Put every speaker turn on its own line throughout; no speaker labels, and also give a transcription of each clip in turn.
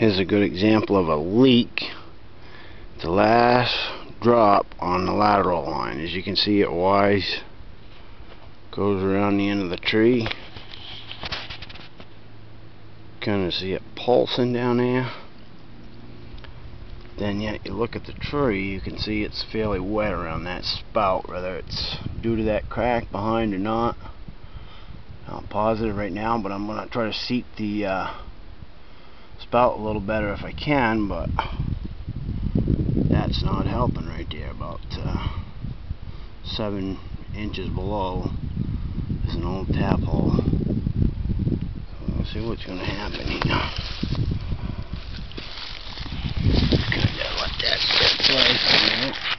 Here's a good example of a leak. The last drop on the lateral line. As you can see it wise goes around the end of the tree. Kind of see it pulsing down there. Then yet you look at the tree, you can see it's fairly wet around that spout, whether it's due to that crack behind or not. I'm positive right now, but I'm going to try to seat the uh, spout a little better if I can, but that's not helping right there. About uh, seven inches below is an old tap hole. So let's see what's going to happen here. Kind of let that sit place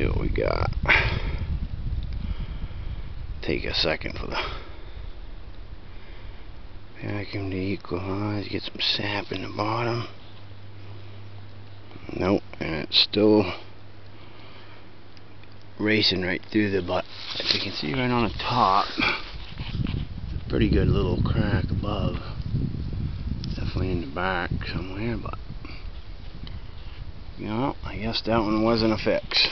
See what we got. Take a second for the vacuum to equalize, get some sap in the bottom. Nope, and it's still racing right through the butt. As you can see right on the top, pretty good little crack above. Definitely in the back somewhere, but you know, I guess that one wasn't a fix.